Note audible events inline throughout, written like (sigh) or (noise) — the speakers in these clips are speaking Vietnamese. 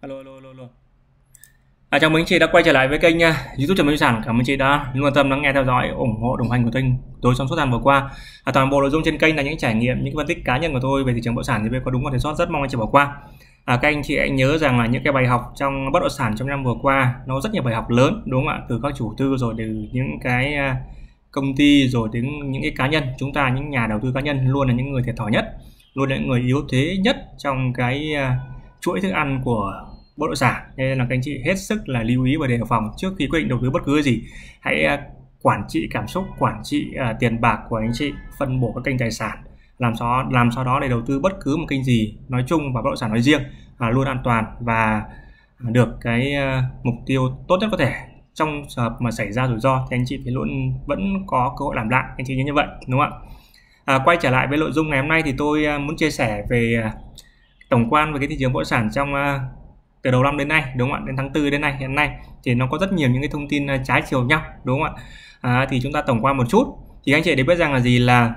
alo alo alo alo. À, chào mừng anh chị đã quay trở lại với kênh uh, youtube trần bất sản. Cảm ơn chị đã luôn quan tâm lắng nghe theo dõi ủng hộ đồng hành của kênh tôi trong suốt thời gian vừa qua. À, toàn bộ nội dung trên kênh là những trải nghiệm những phân tích cá nhân của tôi về thị trường bất động sản thì có đúng có thể sót rất mong anh chị bỏ qua. À, các anh chị hãy nhớ rằng là những cái bài học trong bất động sản trong năm vừa qua nó rất nhiều bài học lớn đúng không ạ? Từ các chủ tư rồi từ những cái à, công ty rồi đến những cái cá nhân. Chúng ta những nhà đầu tư cá nhân luôn là những người thiệt thòi nhất luôn là những người yếu thế nhất trong cái uh, chuỗi thức ăn của bất động sản. Nên là các anh chị hết sức là lưu ý và đề phòng trước khi quyết định đầu tư bất cứ gì. Hãy à, quản trị cảm xúc quản trị uh, tiền bạc của anh chị phân bổ các kênh tài sản làm sao làm sao đó để đầu tư bất cứ một kênh gì nói chung và bất động sản nói riêng uh, luôn an toàn và được cái uh, mục tiêu tốt nhất có thể. Trong trường hợp mà xảy ra rủi ro thì anh chị thì luôn vẫn có cơ hội làm lại. Anh chị nhớ như vậy đúng không ạ? À, quay trở lại với nội dung ngày hôm nay thì tôi muốn chia sẻ về tổng quan về cái thị trường bất động sản trong ờ, từ đầu năm đến nay đúng không ạ? Đến tháng 4 đến nay hiện nay thì nó có rất nhiều những cái thông tin ờ, trái chiều nhau đúng không ạ? À, thì chúng ta tổng quan một chút. Thì anh chị để biết rằng là gì là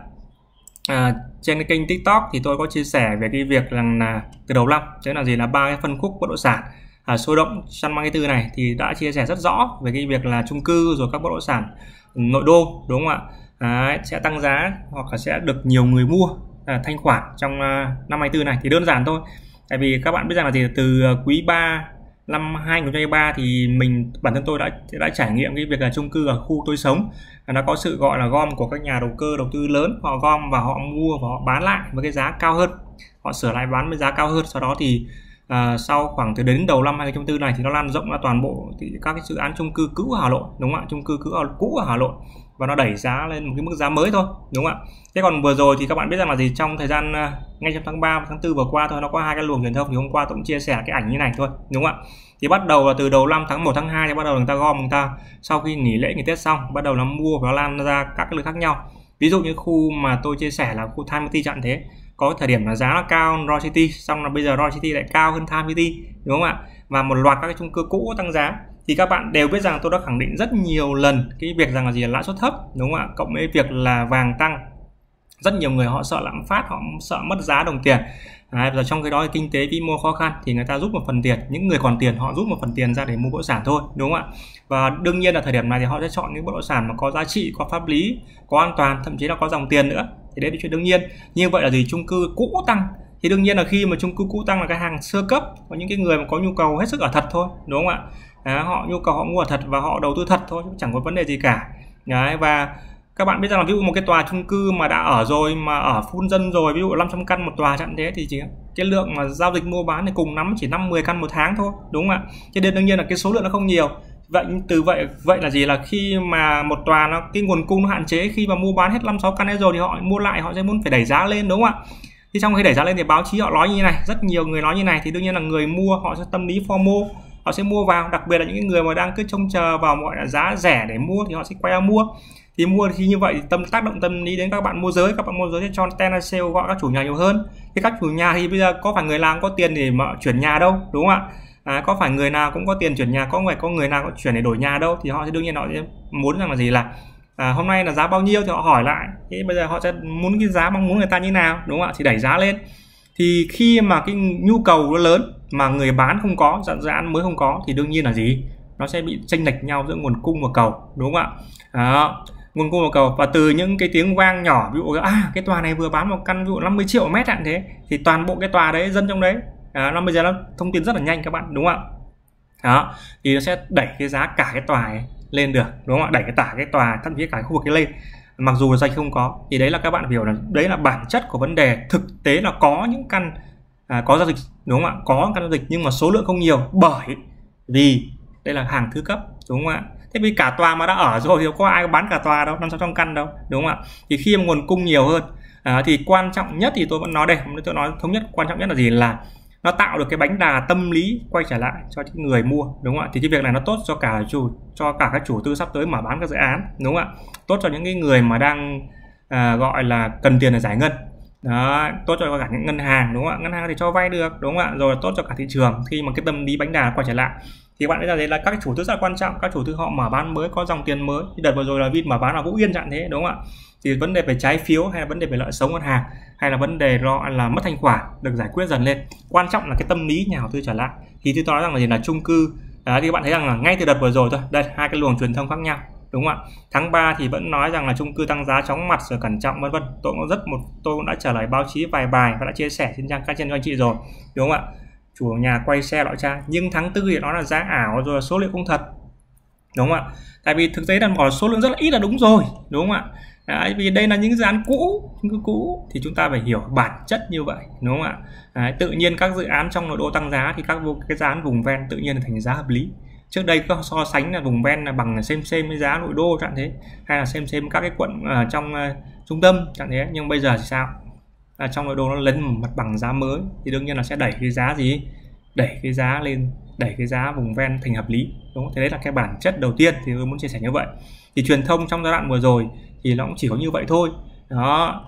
à, trên cái kênh tiktok thì tôi có chia sẻ về cái việc rằng là từ đầu năm thế là gì là ba cái phân khúc bất động sản à, sôi động 134 này thì đã chia sẻ rất rõ về cái việc là chung cư rồi các bất động sản nội đô đúng không ạ? À, sẽ tăng giá hoặc là sẽ được nhiều người mua à, thanh khoản trong uh, năm 24 này thì đơn giản thôi. Tại vì các bạn biết rằng là gì từ à, quý 3 năm 2023 thì mình bản thân tôi đã đã trải nghiệm cái việc là chung cư ở khu tôi sống. Nó có sự gọi là gom của các nhà đầu cơ đầu tư lớn. Họ gom và họ mua và họ bán lại với cái giá cao hơn. Họ sửa lại bán với giá cao hơn. Sau đó thì à, sau khoảng từ đến đầu năm 2024 này thì nó lan rộng ra toàn bộ thì các cái dự án chung cư cũ ở Hà Nội đúng không ạ? Chung cư cũ ở cũ ở Hà Nội và nó đẩy giá lên một cái mức giá mới thôi, đúng không ạ? Thế còn vừa rồi thì các bạn biết rằng là gì? Trong thời gian à, ngay trong tháng 3 tháng 4 vừa qua thôi, nó có hai cái luồng truyền thông thì hôm qua tôi cũng chia sẻ cái ảnh như này thôi, đúng không ạ? Thì bắt đầu là từ đầu năm tháng 1 tháng 2 thì bắt đầu người ta gom người ta. Sau khi nghỉ lễ, nghỉ Tết xong, bắt đầu nó mua và nó lan ra các cái lực khác nhau. Ví dụ như khu mà tôi chia sẻ là khu Time City chặn thế. Có thời điểm là giá nó cao hơn Roy City, xong là bây giờ Roy City lại cao hơn Time City, đúng không ạ? Và một loạt các cái chung cư cũ tăng giá thì các bạn đều biết rằng tôi đã khẳng định rất nhiều lần cái việc rằng là gì là lãi suất thấp đúng không ạ? Cộng với việc là vàng tăng. Rất nhiều người họ sợ lạm phát họ sợ mất giá đồng tiền. Đấy, và trong cái đó kinh tế vĩ mô khó khăn thì người ta rút một phần tiền những người còn tiền họ rút một phần tiền ra để mua bất động sản thôi đúng không ạ? Và đương nhiên là thời điểm này thì họ sẽ chọn những bất động sản mà có giá trị có pháp lý có an toàn thậm chí là có dòng tiền nữa. Thì đấy là chuyện đương nhiên. Như vậy là gì? Chung cư cũ tăng. Thì đương nhiên là khi mà chung cư cũ tăng là cái hàng sơ cấp có những cái người mà có nhu cầu hết sức ở thật thôi đúng không ạ? À, họ nhu cầu họ mua thật và họ đầu tư thật thôi chẳng có vấn đề gì cả. Đấy và các bạn biết rằng là ví dụ một cái tòa chung cư mà đã ở rồi mà ở phun dân rồi ví dụ 500 căn một tòa chẳng thế thì chỉ cái lượng mà giao dịch mua bán thì cùng lắm chỉ 5 10 căn một tháng thôi đúng không ạ? Cho nên đương nhiên là cái số lượng nó không nhiều. Vậy từ vậy vậy là gì? Là khi mà một tòa nó cái nguồn cung nó hạn chế khi mà mua bán hết 5 6 căn ấy rồi thì họ mua lại họ sẽ muốn phải đẩy giá lên đúng không ạ? Thì trong khi đẩy giá lên thì báo chí họ nói như này rất nhiều người nói như này thì đương nhiên là người mua họ sẽ tâm lý FOMO họ sẽ mua vào. Đặc biệt là những người mà đang cứ trông chờ vào mọi giá rẻ để mua thì họ sẽ quay ra mua. Thì mua thì như vậy thì tâm tác động tâm lý đến các bạn mua giới. Các bạn mua giới sẽ cho tenant sale gọi các chủ nhà nhiều hơn. Thì các chủ nhà thì bây giờ có phải người làm có tiền để mà chuyển nhà đâu đúng không ạ? À, có phải người nào cũng có tiền chuyển nhà có người có người nào có chuyển để đổi nhà đâu thì họ sẽ đương nhiên họ sẽ muốn rằng là gì là à, hôm nay là giá bao nhiêu thì họ hỏi lại. Thế bây giờ họ sẽ muốn cái giá mong muốn người ta như nào đúng không ạ? Thì đẩy giá lên. Thì khi mà cái nhu cầu nó lớn mà người bán không có dự án mới không có thì đương nhiên là gì? Nó sẽ bị chênh lệch nhau giữa nguồn cung và cầu đúng không ạ? Đó. Nguồn cung và cầu. Và từ những cái tiếng vang nhỏ ví dụ à cái tòa này vừa bán một căn ví dụ 50 triệu mét hạn thế thì toàn bộ cái tòa đấy dân trong đấy. À, nó bây giờ nó thông tin rất là nhanh các bạn đúng không ạ? Đó. Thì nó sẽ đẩy cái giá cả cái tòa ấy lên được đúng không ạ? Đẩy cái tả cái tòa thậm chí cả khu vực cái lên. Mặc dù doanh không có thì đấy là các bạn hiểu là đấy là bản chất của vấn đề. Thực tế là có những căn à, có giao dịch đúng không ạ? Có các giao dịch nhưng mà số lượng không nhiều bởi vì đây là hàng thứ cấp đúng không ạ? Thế vì cả tòa mà đã ở rồi thì có ai bán cả tòa đâu năm sáu trăm căn đâu đúng không ạ? Thì khi mà nguồn cung nhiều hơn à, thì quan trọng nhất thì tôi vẫn nói đây tôi nói thống nhất quan trọng nhất là gì? Là nó tạo được cái bánh đà tâm lý quay trở lại cho những người mua đúng không ạ? Thì cái việc này nó tốt cho cả chủ cho cả các chủ tư sắp tới mở bán các dự án đúng không ạ? Tốt cho những cái người mà đang à, gọi là cần tiền để giải ngân đó tốt cho cả những ngân hàng đúng không ạ? Ngân hàng thì cho vay được đúng không ạ? Rồi tốt cho cả thị trường khi mà cái tâm lý bánh đà quay trở lại. Thì bạn biết là đấy là các chủ tư rất là quan trọng các chủ tư họ mở bán mới có dòng tiền mới. Đợt vừa rồi là Vin mở bán là Vũ Yên dạng thế đúng không ạ? Thì vấn đề về trái phiếu hay là vấn đề về lợi sống ngân hàng hay là vấn đề lo là mất thanh khoản được giải quyết dần lên. Quan trọng là cái tâm lý nhà đầu tư trở lại. Thì tôi nói rằng là gì là chung cư. Đó, thì các bạn thấy rằng là ngay từ đợt vừa rồi thôi. Đây hai cái luồng truyền thông khác nhau đúng không ạ? Tháng 3 thì vẫn nói rằng là chung cư tăng giá chóng mặt rồi cẩn trọng vân vân. Tôi cũng rất một tôi cũng đã trả lời báo chí vài bài và đã chia sẻ trên trang cá nhân cho anh chị rồi. Đúng không ạ? Chủ nhà quay xe loại cha nhưng tháng tư thì nó là giá ảo rồi số liệu không thật. Đúng không ạ? Tại vì thực tế là bỏ số lượng rất là ít là đúng rồi. Đúng không ạ? Đấy, vì đây là những dự án cũ chung cư cũ. Thì chúng ta phải hiểu bản chất như vậy. Đúng không ạ? Đấy, tự nhiên các dự án trong nội đô tăng giá thì các cái dự án vùng ven tự nhiên là thành giá hợp lý trước đây có so sánh là vùng ven là bằng xem xem với giá nội đô chẳng thế hay là xem xem các cái quận uh, trong uh, trung tâm chẳng thế. Nhưng bây giờ thì sao? À, trong nội đô nó lên một mặt bằng giá mới thì đương nhiên là sẽ đẩy cái giá gì? Đẩy cái giá lên đẩy cái giá vùng ven thành hợp lý đúng không? thế đấy là cái bản chất đầu tiên thì tôi muốn chia sẻ như vậy. Thì truyền thông trong giai đoạn vừa rồi thì nó cũng chỉ có như vậy thôi. Đó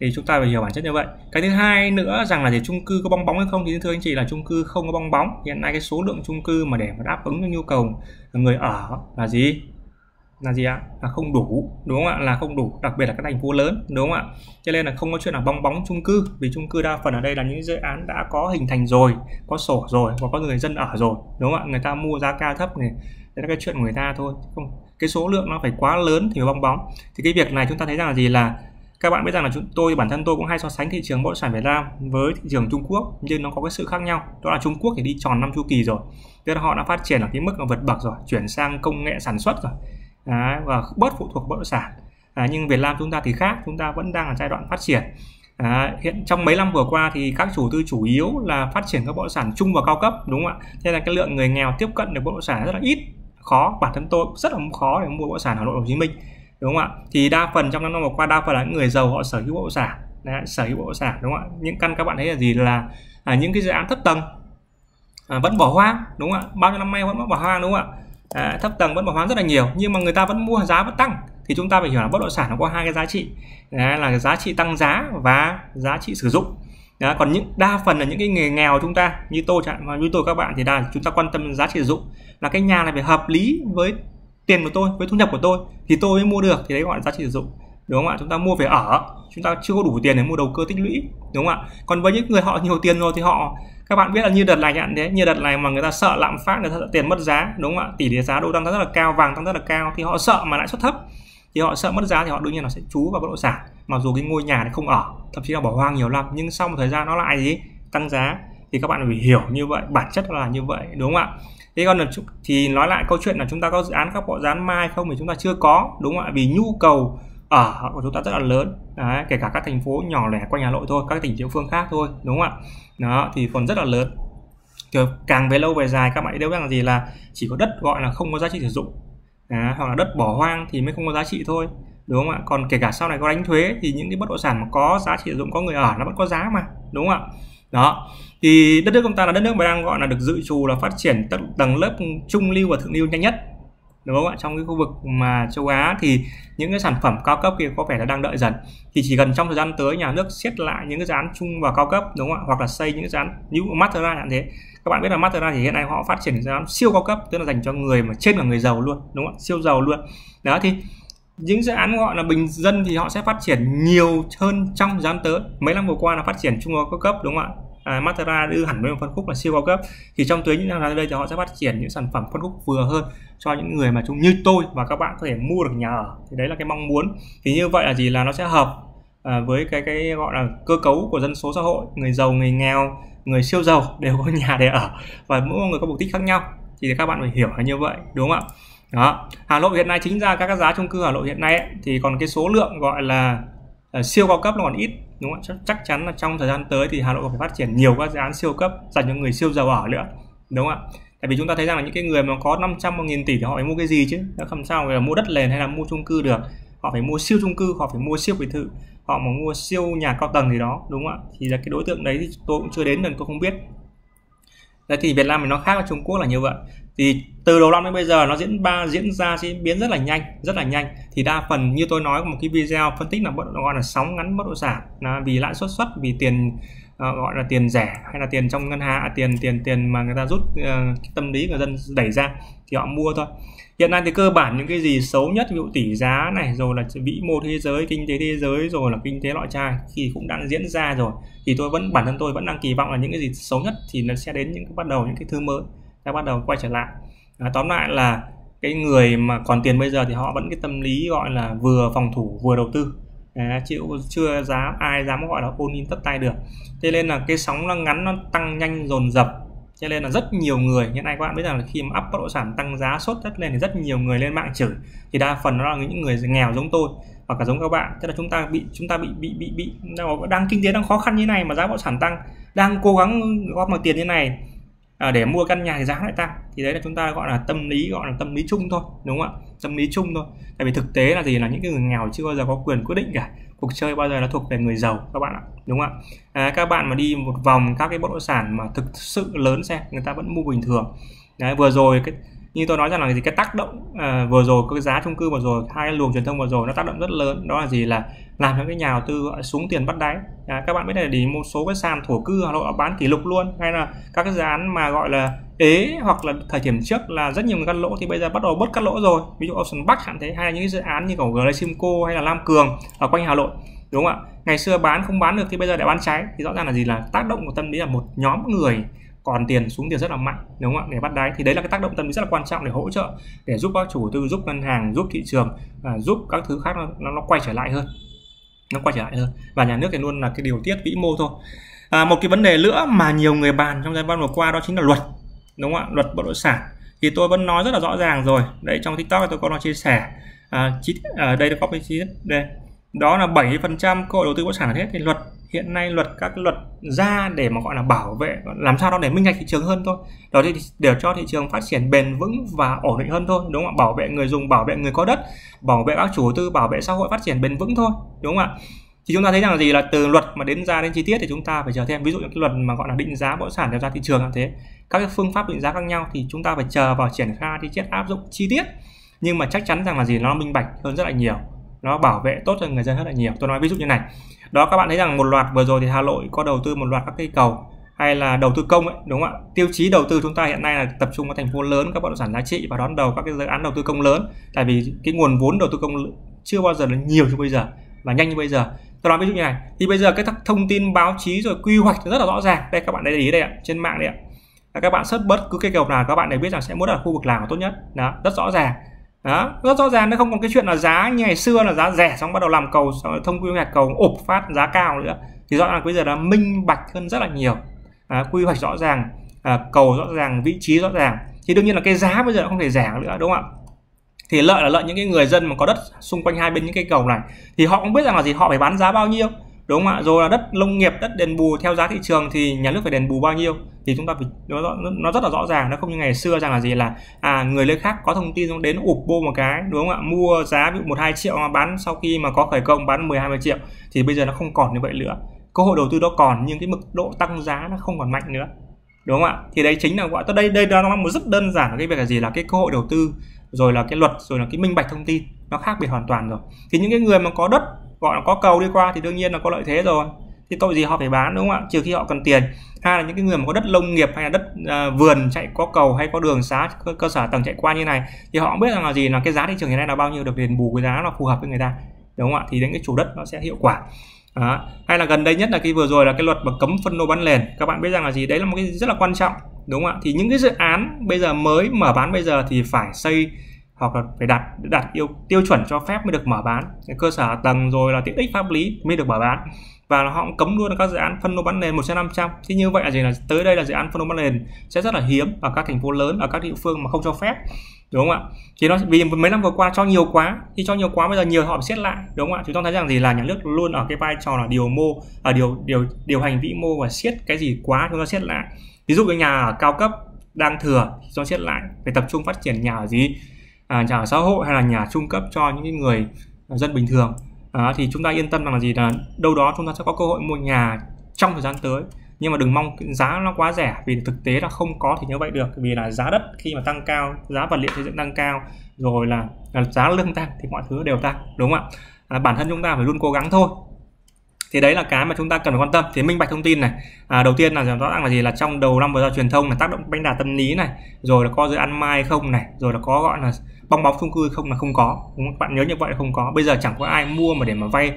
thì chúng ta phải hiểu bản chất như vậy. Cái thứ hai nữa rằng là để chung cư có bong bóng hay không thì thưa anh chị là chung cư không có bong bóng. Hiện nay cái số lượng chung cư mà để mà đáp ứng cho nhu cầu người ở là gì? Là gì ạ? Là không đủ, đúng không ạ? Là không đủ, đặc biệt là các thành phố lớn, đúng không ạ? Cho nên là không có chuyện là bong bóng chung cư, vì chung cư đa phần ở đây là những dự án đã có hình thành rồi, có sổ rồi và có người dân ở rồi, đúng không ạ? Người ta mua giá cao thấp này, đấy là cái chuyện của người ta thôi không. Cái số lượng nó phải quá lớn thì mới bong bóng. Thì cái việc này chúng ta thấy rằng là gì? Là các bạn biết rằng là chúng tôi bản thân tôi cũng hay so sánh thị trường bất động sản Việt Nam với thị trường Trung Quốc nhưng nó có cái sự khác nhau. Đó là Trung Quốc thì đi tròn năm chu kỳ rồi tức là họ đã phát triển ở cái mức là vượt bậc rồi chuyển sang công nghệ sản xuất rồi. Đấy, và bớt phụ thuộc bất động sản. À, nhưng Việt Nam chúng ta thì khác chúng ta vẫn đang ở giai đoạn phát triển. À, hiện trong mấy năm vừa qua thì các chủ tư chủ yếu là phát triển các bất động sản trung và cao cấp đúng không ạ? Thế là cái lượng người nghèo tiếp cận được bất động sản rất là ít, khó. Bản thân tôi rất là khó để mua bất động sản ở Hà Nội Hồ Chí Minh đúng không ạ? Thì đa phần trong năm năm vừa qua đa phần là những người giàu họ sở hữu bất động sản. Đấy, sở hữu bất động sản đúng không ạ? Những căn các bạn thấy là gì? Là à, những cái dự án thấp tầng. À, vẫn bỏ hoang đúng không ạ? Bao nhiêu năm nay vẫn bỏ hoang đúng không ạ? À, thấp tầng vẫn bỏ hoang rất là nhiều. Nhưng mà người ta vẫn mua giá vẫn tăng. Thì chúng ta phải hiểu là bất động sản nó có hai cái giá trị. Đấy, là giá trị tăng giá và giá trị sử dụng. Đấy, còn những đa phần là những cái người nghèo chúng ta như tôi chẳng như tôi các bạn thì là chúng ta quan tâm giá trị sử dụng. Là cái nhà này phải hợp lý với tiền của tôi với thu nhập của tôi thì tôi mới mua được, thì đấy gọi là giá trị sử dụng. Đúng không ạ? Chúng ta mua về ở, chúng ta chưa có đủ tiền để mua đầu cơ tích lũy. Đúng không ạ? Còn với những người họ nhiều tiền rồi thì họ, các bạn biết là như đợt này nhận thế như đợt này mà người ta sợ lạm phát, người ta sợ tiền mất giá, đúng không ạ? Tỷ lệ giá đô tăng rất là cao, vàng tăng rất là cao, thì họ sợ mà lãi suất thấp. Thì họ sợ mất giá thì họ đương nhiên là sẽ trú vào bất động sản, mặc dù cái ngôi nhà này không ở, thậm chí là bỏ hoang nhiều năm, nhưng sau một thời gian nó lại gì? Tăng giá. Thì các bạn phải hiểu như vậy, bản chất là như vậy, đúng không ạ? Thế còn là thì nói lại câu chuyện là chúng ta có dự án các bộ dự án mai không thì chúng ta chưa có đúng không ạ? Vì nhu cầu ở của chúng ta rất là lớn. Đấy, kể cả các thành phố nhỏ lẻ quanh Hà Nội thôi các tỉnh địa phương khác thôi đúng không ạ? Đó thì còn rất là lớn. Thì càng về lâu về dài các bạn đều biết là gì là chỉ có đất gọi là không có giá trị sử dụng. Đấy, hoặc là đất bỏ hoang thì mới không có giá trị thôi đúng không ạ? Còn kể cả sau này có đánh thuế thì những cái bất động sản mà có giá trị sử dụng có người ở nó vẫn có giá mà đúng không ạ? Đó. Thì đất nước chúng ta là đất nước mà đang, gọi là, được dự trù là phát triển tầng lớp trung lưu và thượng lưu nhanh nhất. Đúng không ạ? Trong cái khu vực mà châu Á thì những cái sản phẩm cao cấp kia có vẻ là đang đợi dần. Thì chỉ cần trong thời gian tới nhà nước siết lại những cái dự án chung và cao cấp, đúng không ạ? Hoặc là xây những cái dự án như Matera như thế. Các bạn biết là Matera thì hiện nay họ phát triển dự án siêu cao cấp, tức là dành cho người mà trên là người giàu luôn, đúng không ạ? Siêu giàu luôn. Đó, thì những dự án gọi là bình dân thì họ sẽ phát triển nhiều hơn trong thời gian tới. Mấy năm vừa qua là phát triển trung cao cấp, đúng không ạ? À, Matera đưa hẳn với một phân khúc là siêu cao cấp. Thì trong tới những năm tới đây thì họ sẽ phát triển những sản phẩm phân khúc vừa hơn cho những người mà chúng như tôi và các bạn có thể mua được nhà ở. Thì đấy là cái mong muốn. Thì như vậy là gì? Là nó sẽ hợp à, với cái cái gọi là cơ cấu của dân số xã hội. Người giàu người nghèo người siêu giàu (laughs) đều có nhà để ở và mỗi người có mục đích khác nhau. Thì các bạn phải hiểu là như vậy đúng không ạ? Đó. Hà Nội hiện nay chính ra các giá chung cư Hà Nội hiện nay ấy, thì còn cái số lượng gọi là là siêu cao cấp nó còn ít đúng không chắc, chắc chắn là trong thời gian tới thì Hà Nội phải phát triển nhiều các dự án siêu cấp dành cho người siêu giàu ở nữa. Đúng không ạ? Tại vì chúng ta thấy rằng là những cái người mà có 500 một nghìn tỷ thì họ phải mua cái gì chứ? Không sao là mua đất nền hay là mua chung cư được? Họ phải mua siêu chung cư họ phải mua siêu biệt thự họ mà mua siêu nhà cao tầng gì đó đúng không ạ? Thì là cái đối tượng đấy thì tôi cũng chưa đến nên tôi không biết. Đấy thì Việt Nam thì nó khác với Trung Quốc là như vậy thì từ đầu năm đến bây giờ nó diễn ba diễn ra diễn biến rất là nhanh rất là nhanh. Thì đa phần như tôi nói một cái video phân tích là bất gọi là sóng ngắn bất động sản. Là vì lãi suất suất vì tiền ờ, gọi là tiền rẻ hay là tiền trong ngân hàng à, tiền tiền tiền mà người ta rút uh, tâm lý người dân đẩy ra thì họ mua thôi. Hiện nay thì cơ bản những cái gì xấu nhất ví dụ tỷ giá này rồi là vĩ mô thế giới kinh tế thế giới rồi là kinh tế loại trai thì cũng đang diễn ra rồi. Thì tôi vẫn bản thân tôi vẫn đang kỳ vọng là những cái gì xấu nhất thì nó sẽ đến những cái bắt đầu những cái thứ mới đã bắt đầu quay trở lại. À, tóm lại là cái người mà còn tiền bây giờ thì họ vẫn cái tâm lý gọi là vừa phòng thủ vừa đầu tư. À, chịu chưa dám ai dám gọi là ôn in tất tay được. Thế nên là cái sóng nó ngắn nó tăng nhanh dồn dập. Cho nên là rất nhiều người hiện nay các bạn biết rằng là khi mà up bất động sản tăng giá sốt đất lên thì rất nhiều người lên mạng chửi. Thì đa phần nó là những người nghèo giống tôi hoặc cả giống các bạn. Tức là chúng ta bị chúng ta bị bị bị bị đang kinh tế đang khó khăn như này mà giá bất động sản tăng đang cố gắng góp bằng tiền như này à, để mua căn nhà thì giá lại tăng. Thì đấy là chúng ta gọi là tâm lý gọi là tâm lý chung thôi đúng không ạ? Tâm lý chung thôi. Tại vì thực tế là gì là những cái người nghèo chưa bao giờ có quyền quyết định cả. Cuộc chơi bao giờ nó thuộc về người giàu các bạn ạ đúng không ạ? À, các bạn mà đi một vòng các cái bất động sản mà thực sự lớn xem người ta vẫn mua bình thường. Đấy vừa rồi cái như tôi nói rằng là gì cái tác động à, vừa rồi cái giá chung cư vừa rồi hai luồng truyền thông vừa rồi nó tác động rất lớn. Đó là gì là làm cho cái nhà đầu tư gọi xuống tiền bắt đáy. À, các bạn biết là đi một số cái sàn thổ cư Hà Nội bán kỷ lục luôn. Hay là các cái dự án mà gọi là ế hoặc là thời điểm trước là rất nhiều người cắt lỗ thì bây giờ bắt đầu bớt cắt lỗ rồi. Ví dụ Ocean Bắc hạn thế hay là những cái dự án như của Glaysimco hay là Lam Cường ở quanh Hà Nội đúng không ạ? Ngày xưa bán không bán được thì bây giờ lại bán cháy. Thì rõ ràng là gì? Là tác động của tâm lý là một nhóm người còn tiền xuống tiền rất là mạnh đúng không ạ? Để bắt đáy. Thì đấy là cái tác động tâm lý rất là quan trọng để hỗ trợ để giúp các chủ tư giúp ngân hàng giúp thị trường và giúp các thứ khác nó, nó quay trở lại hơn nó quay trở lại hơn. Và nhà nước thì luôn là cái điều tiết vĩ mô thôi. À, một cái vấn đề nữa mà nhiều người bàn trong giai đoạn vừa qua đó chính là luật đúng không ạ? Luật bất động sản. Thì tôi vẫn nói rất là rõ ràng rồi. Đấy trong tiktok tôi có nói chia sẻ. À, chi, à, đây là copy chít chi đây. Đó là 70% cơ hội đầu tư bất động sản hết. Thì luật hiện nay luật, các luật ra để mà gọi là bảo vệ, làm sao đó để minh bạch thị trường hơn thôi. Đó thì để cho thị trường phát triển bền vững và ổn định hơn thôi, đúng không ạ? Bảo vệ người dùng, bảo vệ người có đất, bảo vệ các chủ tư, bảo vệ xã hội phát triển bền vững thôi, đúng không ạ? Thì chúng ta thấy rằng là gì là từ luật mà đến ra đến chi tiết thì chúng ta phải chờ thêm. Ví dụ những cái luật mà gọi là định giá bất động sản để ra thị trường như thế. Các cái phương pháp định giá khác nhau thì chúng ta phải chờ vào triển khai chi tiết áp dụng chi tiết. Nhưng mà chắc chắn rằng là gì? Nó minh bạch hơn rất là nhiều. Nó bảo vệ tốt cho người dân rất là nhiều. Tôi nói ví dụ như này đó, các bạn thấy rằng một loạt vừa rồi thì Hà Nội có đầu tư một loạt các cây cầu hay là đầu tư công ấy, đúng không ạ? Tiêu chí đầu tư chúng ta hiện nay là tập trung vào thành phố lớn, các bất động sản giá trị và đón đầu các cái dự án đầu tư công lớn. Tại vì cái nguồn vốn đầu tư công chưa bao giờ là nhiều như bây giờ và nhanh như bây giờ. Tôi nói ví dụ như này, thì bây giờ cái thông tin báo chí rồi quy hoạch rất là rõ ràng. Đây, các bạn để ý đây ạ, trên mạng đây ạ. Các bạn search bất cứ cây cầu nào, các bạn đều biết rằng sẽ muốn ở khu vực nào tốt nhất. Đó, rất rõ ràng đó. Rất rõ ràng nó không còn cái chuyện là giá như ngày xưa là giá rẻ xong bắt đầu làm cầu xong thông quy hoạch cầu ụp phát giá cao nữa. Thì rõ ràng bây giờ là minh bạch hơn rất là nhiều. À, quy hoạch rõ ràng à, cầu rõ ràng vị trí rõ ràng. Thì đương nhiên là cái giá bây giờ không thể rẻ nữa đúng không ạ? Thì lợi là lợi những cái người dân mà có đất xung quanh hai bên những cây cầu này. Thì họ cũng biết rằng là gì? Họ phải bán giá bao nhiêu? Đúng không ạ? Rồi là đất nông nghiệp đất đền bù theo giá thị trường thì nhà nước phải đền bù bao nhiêu thì chúng ta phải nó, nó rất là rõ ràng. Nó không như ngày xưa rằng là gì là à người nơi khác có thông tin đến ụp bô một cái đúng không ạ? Mua giá bị một hai triệu mà bán sau khi mà có khởi công bán 10 20 triệu thì bây giờ nó không còn như vậy nữa. Cơ hội đầu tư đó còn nhưng cái mức độ tăng giá nó không còn mạnh nữa. Đúng không ạ? Thì đấy chính là gọi tôi đây đây đó là một rất đơn giản cái việc là gì? Là cái cơ hội đầu tư rồi là cái luật rồi là cái minh bạch thông tin nó khác biệt hoàn toàn rồi. Thì những cái người mà có đất gọi là có cầu đi qua thì đương nhiên là có lợi thế rồi. Thì tội gì họ phải bán đúng không ạ? Trừ khi họ cần tiền. Hai là những cái người mà có đất nông nghiệp hay là đất uh, vườn chạy có cầu hay có đường xá cơ, cơ sở tầng chạy qua như này thì họ cũng biết rằng là gì là cái giá thị trường hiện nay là bao nhiêu được đền bù cái giá nó phù hợp với người ta đúng không ạ? Thì đến cái chủ đất nó sẽ hiệu quả. Đó. hay là gần đây nhất là cái vừa rồi là cái luật mà cấm phân lô bán nền. Các bạn biết rằng là gì? Đấy là một cái rất là quan trọng đúng không ạ? Thì những cái dự án bây giờ mới mở bán bây giờ thì phải xây hoặc là phải đặt đặt yêu, tiêu chuẩn cho phép mới được mở bán. Cơ sở tầng rồi là tiện ích pháp lý mới được mở bán. Và họ cũng cấm luôn các dự án phân lô bán nền một trên năm trăm. Như vậy là gì là tới đây là dự án phân lô bán nền sẽ rất là hiếm ở các thành phố lớn, ở các địa phương mà không cho phép, đúng không ạ? Thì nó, vì mấy năm vừa qua cho nhiều quá, thì cho nhiều quá bây giờ nhiều họ siết lại, đúng không ạ? Chúng ta thấy rằng gì là nhà nước luôn ở cái vai trò là điều mô ở điều điều điều hành vĩ mô và siết cái gì quá chúng ta siết lại. Ví dụ cái nhà ở cao cấp đang thừa thì cho siết lại, phải tập trung phát triển nhà ở gì? À, nhà ở xã hội hay là nhà trung cấp cho những người dân bình thường. À, thì chúng ta yên tâm rằng là gì là đâu đó chúng ta sẽ có cơ hội mua nhà trong thời gian tới. Nhưng mà đừng mong giá nó quá rẻ vì thực tế là không có thì như vậy được. Vì là giá đất khi mà tăng cao giá vật liệu xây dựng tăng cao rồi là, là giá lương tăng thì mọi thứ đều tăng đúng không ạ? À, bản thân chúng ta phải luôn cố gắng thôi thì đấy là cái mà chúng ta cần phải quan tâm. Thì minh bạch thông tin này. À, đầu tiên là rõ ràng là gì? Là trong đầu năm vừa ra truyền thông là tác động bánh đà tâm lý này rồi là có dự án mai không này rồi là có gọi là bong bóng chung cư không là không có. Đúng không? bạn nhớ như vậy là không có. Bây giờ chẳng có ai mua mà để mà vay.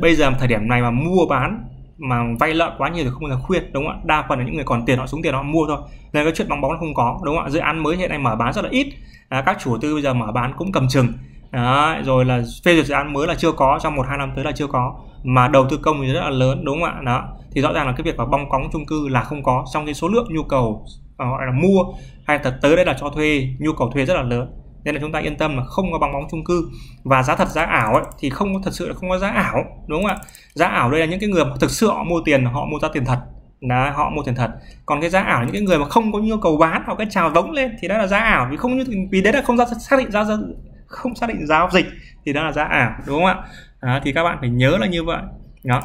Bây giờ thời điểm này mà mua bán mà vay nợ quá nhiều thì không bao giờ khuyên đúng không ạ? Đa phần là những người còn tiền họ xuống tiền họ mua thôi. Nên cái chuyện bong bóng nó không có đúng không ạ? Dự án mới hiện nay mở bán rất là ít. À, các chủ tư bây giờ mở bán cũng cầm chừng đó, rồi là phê duyệt dự án mới là chưa có trong một hai năm tới là chưa có. Mà đầu tư công thì rất là lớn đúng không ạ? Đó. Thì rõ ràng là cái việc mà bong cóng chung cư là không có. Trong cái số lượng nhu cầu ờ, gọi là mua hay thật tới đây là cho thuê nhu cầu thuê rất là lớn. Nên là chúng ta yên tâm là không có bong bóng chung cư. Và giá thật giá ảo ấy thì không thật sự là không có giá ảo đúng không ạ? Giá ảo đây là những cái người mà thực sự họ mua tiền họ mua ra tiền thật. Là họ mua tiền thật. Còn cái giá ảo những cái người mà không có nhu cầu bán họ cái trào vống lên thì đó là giá ảo. Vì không vì đấy là không ra xác định giá không xác định giao dịch thì đó là giá ảo đúng không ạ? Đó, thì các bạn phải nhớ là như vậy. Đó.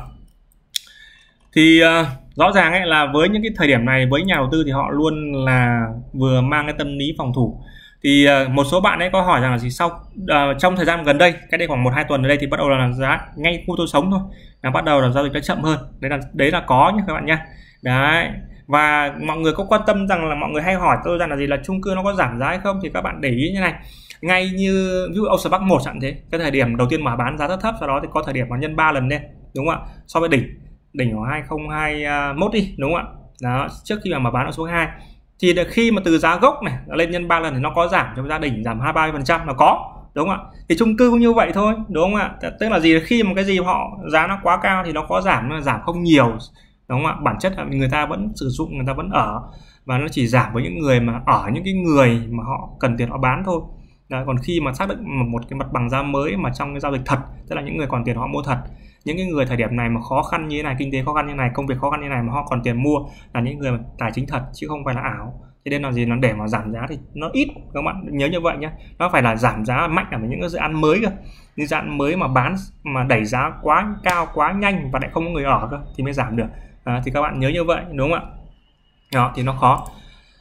Thì uh, rõ ràng ấy là với những cái thời điểm này với nhà đầu tư thì họ luôn là vừa mang cái tâm lý phòng thủ. Thì uh, một số bạn ấy có hỏi rằng là gì sau uh, trong thời gian gần đây cái đây khoảng một hai tuần ở đây thì bắt đầu là giá ngay khu tôi sống thôi là bắt đầu là giao dịch nó chậm hơn. Đấy là đấy là có nhé các bạn nhé đấy. Và mọi người có quan tâm rằng là mọi người hay hỏi tôi rằng là gì là chung cư nó có giảm giá hay không thì các bạn để ý như này ngay như, ví dụ Ocean Park 1 chẳng thế, cái thời điểm đầu tiên mở bán giá rất thấp, sau đó thì có thời điểm mà nhân 3 lần lên, đúng không ạ? So với đỉnh đỉnh của 2021 đi, đúng không ạ? Đó, trước khi mà mở bán ở số 2 thì khi mà từ giá gốc này lên nhân 3 lần thì nó có giảm, trong gia đình giảm 23 phần trăm là có, đúng không ạ? Thì chung cư cũng như vậy thôi, đúng không ạ? Tức là gì? Khi mà cái gì họ, giá nó quá cao thì nó có giảm, nó giảm không nhiều, đúng không ạ? Bản chất là người ta vẫn sử dụng, người ta vẫn ở, và nó chỉ giảm với những người mà ở, những cái người mà họ cần tiền họ bán thôi. Đấy, còn khi mà xác định một cái mặt bằng giá mới mà trong cái giao dịch thật tức là những người còn tiền họ mua thật những cái người thời điểm này mà khó khăn như thế này kinh tế khó khăn như này công việc khó khăn như này mà họ còn tiền mua là những người tài chính thật chứ không phải là ảo. Cho nên là gì? Nó để mà giảm giá thì nó ít các bạn nhớ như vậy nhé nó phải là giảm giá mạnh ở những cái dự án mới cơ. Những dự án mới mà bán mà đẩy giá quá cao quá nhanh và lại không có người ở cơ thì mới giảm được. À, thì các bạn nhớ như vậy đúng không ạ? Đó thì nó khó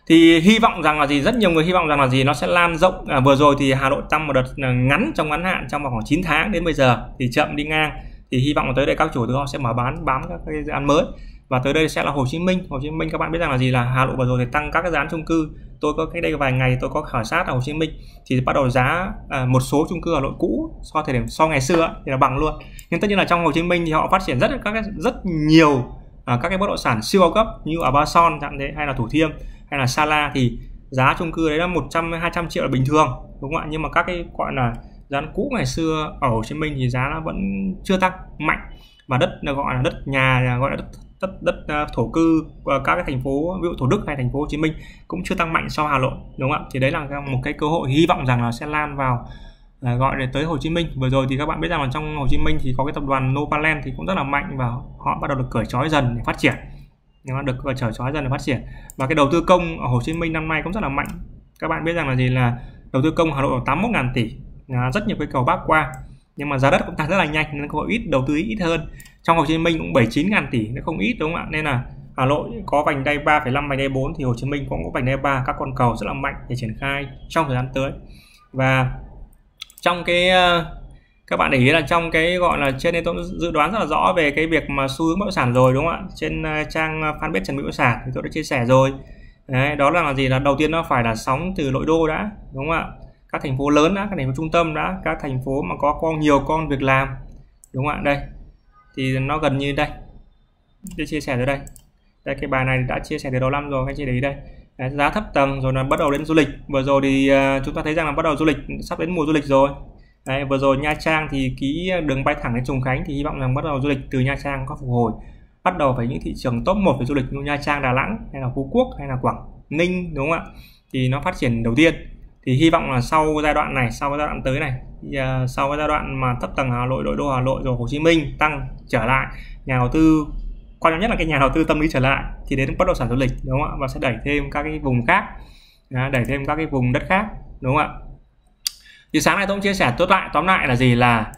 thì hy vọng rằng là gì? Rất nhiều người hy vọng rằng là gì? Nó sẽ lan rộng. À, vừa rồi thì Hà Nội tăng một đợt à, ngắn trong ngắn hạn trong vòng khoảng 9 tháng đến bây giờ thì chậm đi ngang. Thì hy vọng là tới đây các chủ họ sẽ mở bán bám các cái dự án mới. Và tới đây sẽ là Hồ Chí Minh. Hồ Chí Minh các bạn biết rằng là gì? Là Hà Nội vừa rồi thì tăng các cái dự án chung cư. Tôi có cách đây vài ngày tôi có khảo sát ở Hồ Chí Minh. Thì bắt đầu giá à, một số chung cư ở Nội cũ so thời điểm so ngày xưa thì là bằng luôn. Nhưng tất nhiên là trong Hồ Chí Minh thì họ phát triển rất các rất nhiều à, các cái bất động sản siêu cao cấp như ở Ba Son chẳng thế hay là Thủ Thiêm hay là Sala thì giá chung cư đấy là 100 200 triệu là bình thường đúng không ạ? Nhưng mà các cái gọi là giá cũ ngày xưa ở Hồ Chí Minh thì giá nó vẫn chưa tăng mạnh. Và đất gọi là đất nhà gọi là đất đất, đất ờ, thổ cư ờ, các cái thành phố ví dụ Thủ Đức hay thành phố Hồ Chí Minh cũng chưa tăng mạnh so Hà Nội đúng không ạ? Thì đấy là một cái cơ hội hy vọng rằng là sẽ lan vào ờ, là gọi để tới Hồ Chí Minh. Vừa rồi thì các bạn biết rằng là trong Hồ Chí Minh thì có cái tập đoàn Novaland thì cũng rất là mạnh và họ bắt đầu được cởi trói dần để phát triển nó mà được trở trói dần để phát triển. Và cái đầu tư công ở Hồ Chí Minh năm nay cũng rất là mạnh. Các bạn biết rằng là gì? Là đầu tư công Hà Nội tám 81 ngàn tỷ. À, rất nhiều cái cầu bắc qua. Nhưng mà giá đất cũng tăng rất là nhanh nên có ít đầu tư ít hơn. Trong Hồ Chí Minh cũng 79 ngàn tỷ nó không ít đúng không ạ? Nên là Hà Nội có vành đai 3,5 vành đai 4 thì Hồ Chí Minh cũng có vành đai 3 các con cầu rất là mạnh để triển khai trong thời gian tới. Và trong cái ờ, các bạn để ý là trong cái gọi là trên đây tôi dự đoán rất là rõ về cái việc mà xu hướng bất động sản rồi đúng không ạ? Trên à, trang à, fanpage Trần Mỹ Bất sản thì tôi đã chia sẻ rồi. Đấy, đó là gì? Là đầu tiên nó phải là sóng từ nội đô đã đúng không ạ? Các thành phố lớn đã các thành phố trung tâm đã các thành phố mà có con nhiều con việc làm đúng không ạ? Đây thì nó gần như đây. Tôi chia sẻ rồi đây. Đây cái bài này đã chia sẻ từ đầu năm rồi các chị để ý đây. Đấy, giá thấp tầng rồi là bắt đầu đến du lịch. Vừa rồi thì uh, chúng ta thấy rằng là bắt đầu du lịch sắp đến mùa du lịch rồi. Đấy, vừa rồi Nha Trang thì ký đường bay thẳng đến Trùng Khánh thì hy vọng rằng bắt đầu du lịch từ Nha Trang có phục hồi. Bắt đầu phải những thị trường top 1 về du lịch như Nha Trang, Đà Nẵng hay là Phú Quốc hay là Quảng Ninh đúng không ạ? Thì nó phát triển đầu tiên. Thì hy vọng là sau giai đoạn này sau giai đoạn tới này thì, uh, sau cái giai đoạn mà thấp tầng Hà Nội nội đô Hà Nội rồi Hồ Chí Minh tăng trở lại nhà đầu tư quan trọng nhất là cái nhà đầu tư tâm lý trở lại thì đến bất động sản du lịch đúng không ạ? Và sẽ đẩy thêm các cái vùng khác à, đẩy thêm các cái vùng đất khác đúng không ạ? Thì sáng nay tôi cũng chia sẻ tốt lại, tóm lại là gì là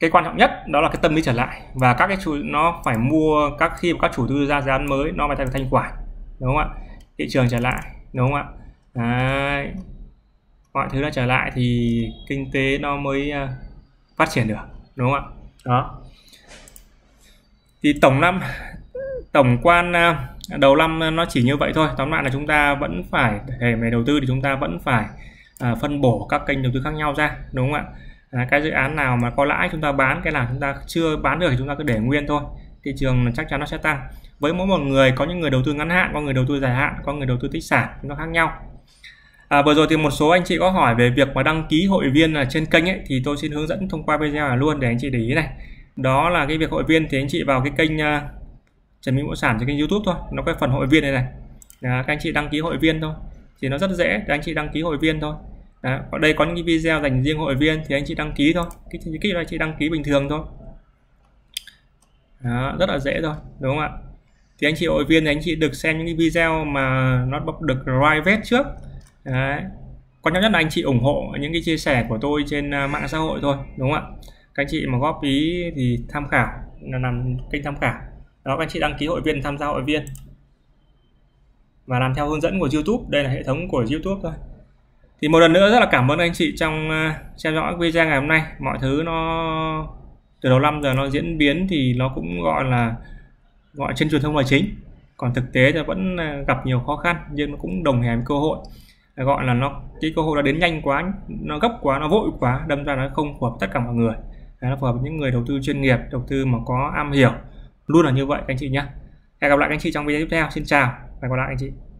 cái quan trọng nhất, đó là cái tâm lý trở lại. Và các cái chủ, nó phải mua các, khi mà các chủ tư ra dự án mới, nó phải thành thanh khoản, đúng không ạ? Thị trường trở lại, đúng không ạ? Đấy. mọi thứ nó trở lại thì kinh tế nó mới à, phát triển được, đúng không ạ? Đó. Thì tổng năm, tổng quan à, đầu năm nó chỉ như vậy thôi. Tóm lại là chúng ta vẫn phải, để về đầu tư thì chúng ta vẫn phải à, phân bổ các kênh đầu tư khác nhau ra đúng không ạ? À, cái dự án nào mà có lãi chúng ta bán cái nào chúng ta chưa bán được thì chúng ta cứ để nguyên thôi thị trường chắc chắn nó sẽ tăng. Với mỗi một người có những người đầu tư ngắn hạn có người đầu tư dài hạn có người đầu tư tích sản nó khác nhau. À, vừa rồi thì một số anh chị có hỏi về việc mà đăng ký hội viên là trên kênh ấy thì tôi xin hướng dẫn thông qua video là luôn để anh chị để ý này. Đó là cái việc hội viên thì anh chị vào cái kênh uh, Trần Minh Bộ Sản trên kênh YouTube thôi nó có phần hội viên này này. À, các anh chị đăng ký hội viên thôi thì nó rất dễ. Để anh chị đăng ký hội viên thôi. Đấy, ở đây có những cái video dành riêng hội viên thì anh chị đăng ký thôi. Cái cái anh chị đăng ký bình thường thôi. Đó, rất là dễ thôi đúng không ạ? Thì anh chị hội viên thì anh chị được xem những cái video mà nó được private trước. Đấy. quan trọng nhất là anh chị ủng hộ những cái chia sẻ của tôi trên à, mạng xã hội thôi đúng không ạ? Các anh chị mà góp ý thì tham khảo là làm kênh tham khảo. Đó các anh chị đăng ký hội viên tham gia hội viên và làm theo hướng dẫn của YouTube. Đây là hệ thống của YouTube thôi. Thì một lần nữa rất là cảm ơn anh chị trong à, theo dõi video ngày hôm nay. Mọi thứ nó, từ đầu năm giờ nó diễn biến thì nó cũng gọi là, gọi trên truyền thông là chính. Còn thực tế thì vẫn à, gặp nhiều khó khăn nhưng nó cũng đồng hành cơ hội. Gọi là nó, cái cơ hội nó đến nhanh quá, nó gấp quá, nó vội quá, đâm ra nó không phù hợp tất cả mọi người. Nó phù hợp với những người đầu tư chuyên nghiệp, đầu tư mà có am hiểu. Luôn là như vậy anh chị nhé. Hẹn gặp lại anh chị trong video tiếp theo. Xin chào và gặp lại anh chị.